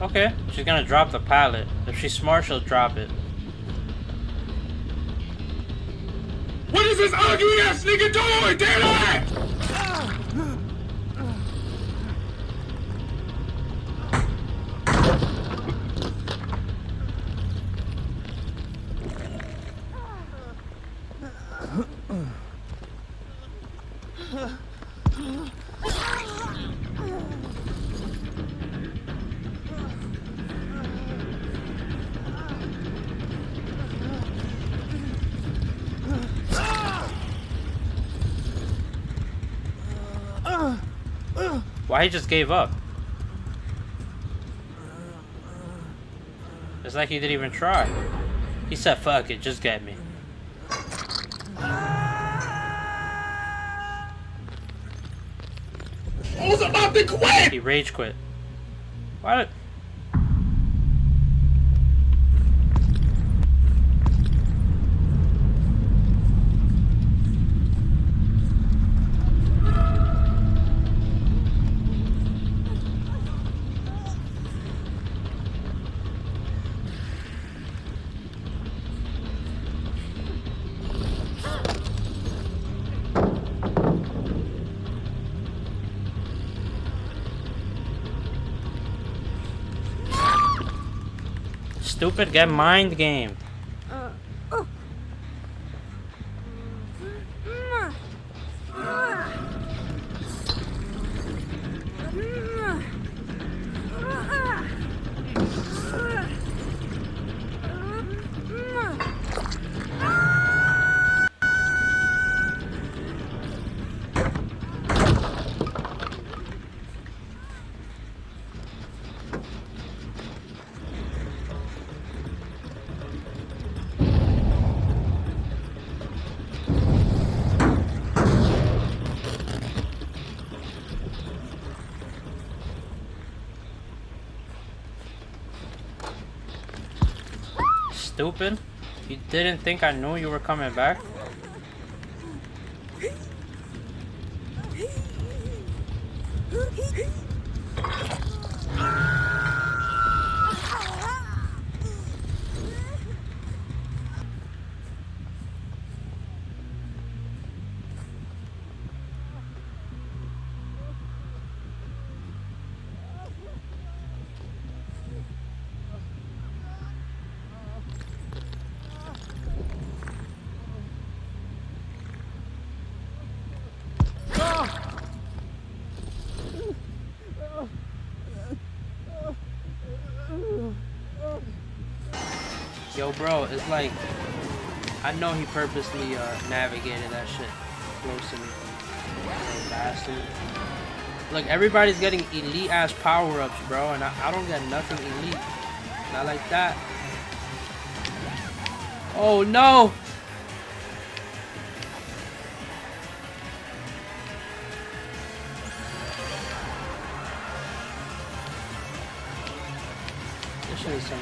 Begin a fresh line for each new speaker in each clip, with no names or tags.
Okay, she's gonna drop the pallet. If she's smart, she'll drop it.
What is this ugly ass nigga doing, Daylight?
Why he just gave up? It's like he didn't even try. He said, fuck it, just get me.
I was about to quit!
He rage quit. Why did... Stupid, get mind game. Stupid. You didn't think I knew you were coming back? Yo, bro, it's like I know he purposely uh, navigated that shit close to me. Bastard. Look, everybody's getting elite ass power ups, bro, and I, I don't get nothing elite. Not like that. Oh no! Some.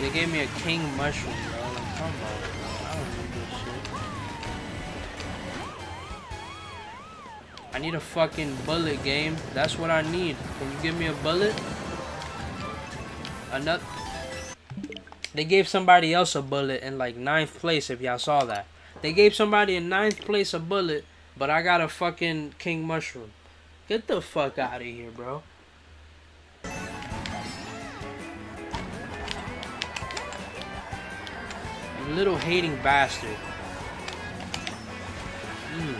They gave me a king mushroom, bro. I need. I need a fucking bullet game. That's what I need. Can you give me a bullet? Another. They gave somebody else a bullet in like ninth place. If y'all saw that, they gave somebody in ninth place a bullet, but I got a fucking king mushroom. Get the fuck out of here, bro. You little hating bastard. Mmm.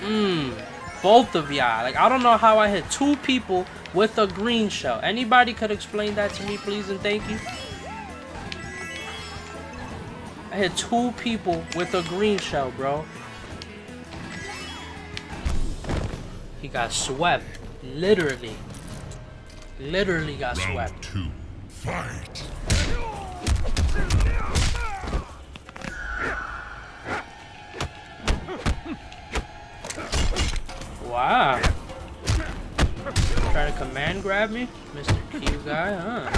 Mmm. Both of y'all. Like, I don't know how I hit two people with a green shell. Anybody could explain that to me, please, and thank you? I hit two people with a green shell, bro. He got swept. Literally. Literally got
Round
swept.
two, fight.
Wow. Trying to command grab me? Mr. Q guy, huh?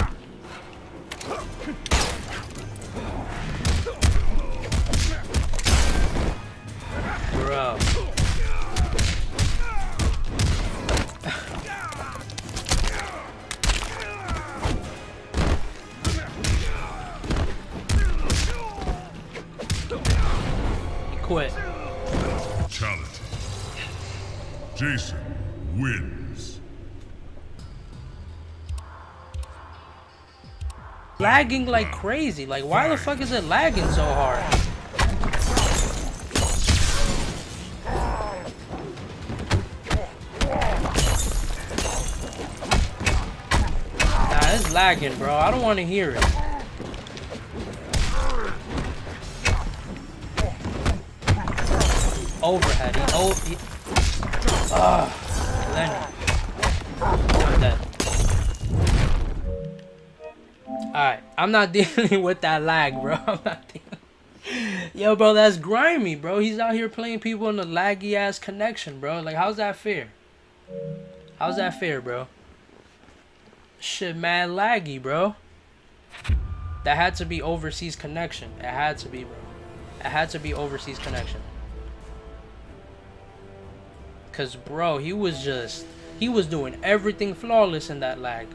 Bro. Lagging like crazy. Like, why the fuck is it lagging so hard? Nah, it's lagging, bro. I don't want to hear it. Overhead. Oh, he, ah, Lenny. I'm not dealing with that lag, bro. Oh. I'm not. Yo, bro, that's grimy, bro. He's out here playing people in a laggy ass connection, bro. Like, how's that fair? How's that fair, bro? Shit, mad laggy, bro. That had to be overseas connection. It had to be, bro. It had to be overseas connection. Cause, bro, he was just he was doing everything flawless in that lag.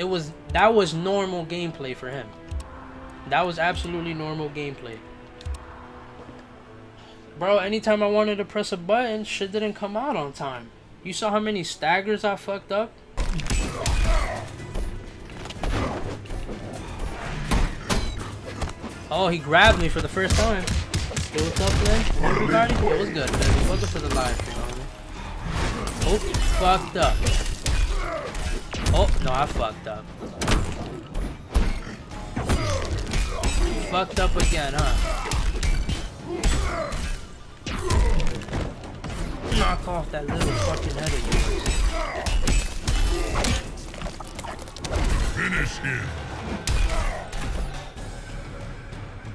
It was that was normal gameplay for him. That was absolutely normal gameplay. Bro, anytime I wanted to press a button, shit didn't come out on time. You saw how many staggers I fucked up? Oh, he grabbed me for the first time. Yo, what's up, man? Everybody? Yo, what's good, man? Welcome to the live stream, homie. Oh, fucked up. Oh, no, I fucked up. Fucked up again, huh? Knock off that little fucking head of yours.
Finish him.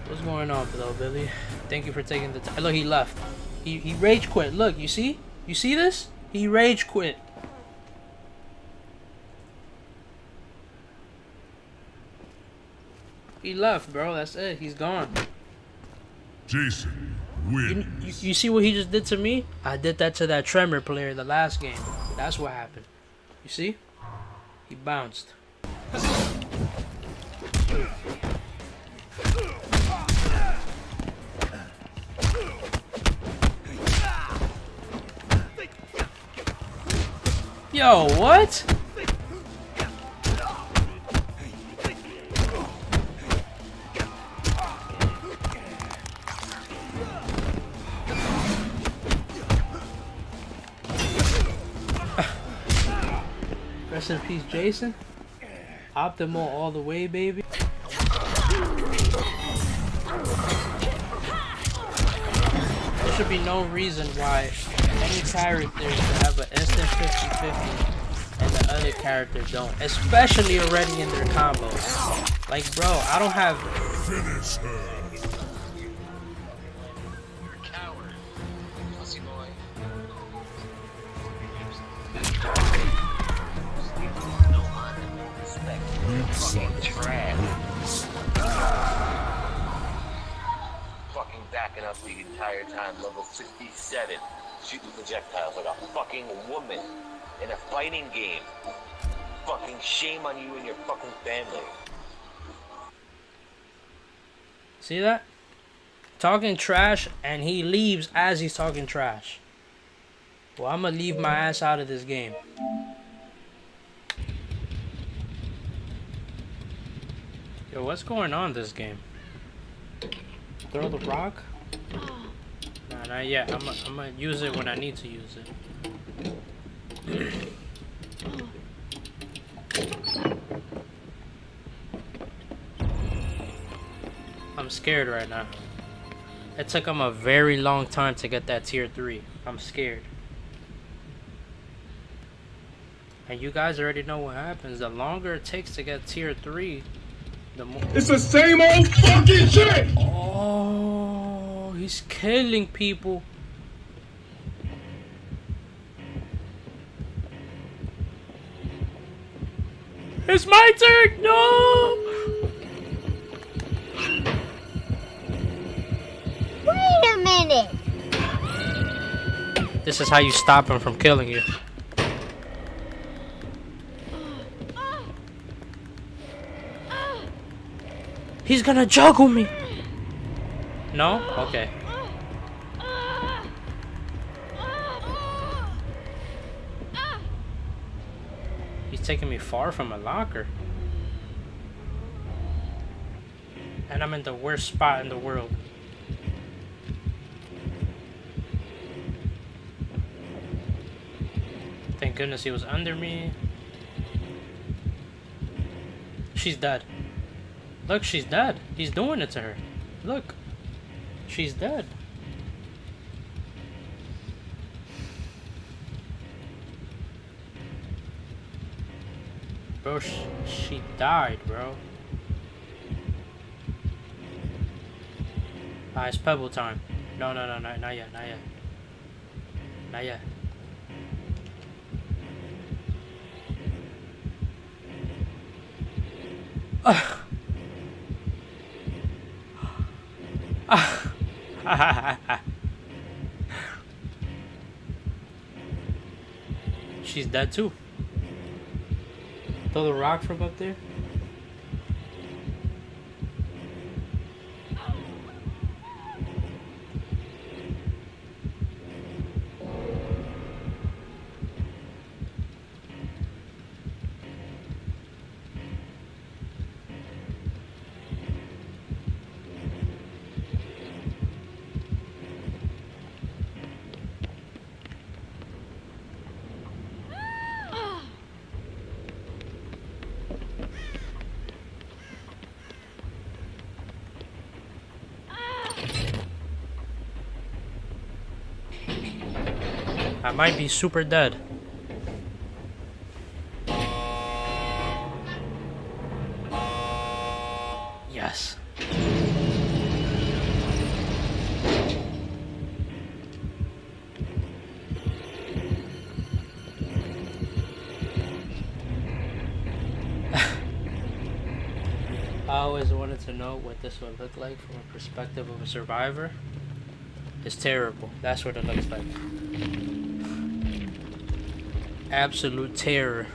What's going on, though, Billy? Thank you for taking the time. Look, he left. He, he rage quit. Look, you see? You see this? He rage quit. He left, bro. That's it. He's gone.
Jason
You, you, you see what he just did to me? I did that to that Tremor player the last game. That's what happened. You see? He bounced. Yo, what? Rest in peace, Jason. Optimal all the way, baby. There should be no reason why any character should have an instant 50-50 and the other character don't. Especially already in their combos. Like, bro, I don't have...
Finish her.
Backing up the entire time, level 67, shooting projectiles like a fucking woman in a fighting game. Fucking shame on you and your fucking family.
See that? Talking trash, and he leaves as he's talking trash. Well, I'm gonna leave my ass out of this game. Yo, what's going on this game? Throw the rock? Nah, not yet. I'm gonna use it when I need to use it. I'm scared right now. It took him a very long time to get that tier 3. I'm scared. And you guys already know what happens. The longer it takes to get tier 3, the.
It's the same old fucking shit.
Oh, he's killing people. It's my turn! No!
Wait a minute.
This is how you stop him from killing you. He's gonna juggle me. No? Okay. He's taking me far from a locker. And I'm in the worst spot in the world. Thank goodness he was under me. She's dead. Look, she's dead. He's doing it to her. Look. She's dead. Bro, she, she died, bro. Ah, it's pebble time. No, no, no, no, not yet, not yet. Not yet. She's dead too. Throw the rock from up there. Might be super dead. Yes. I always wanted to know what this would look like from a perspective of a survivor. It's terrible. That's what it looks like absolute terror.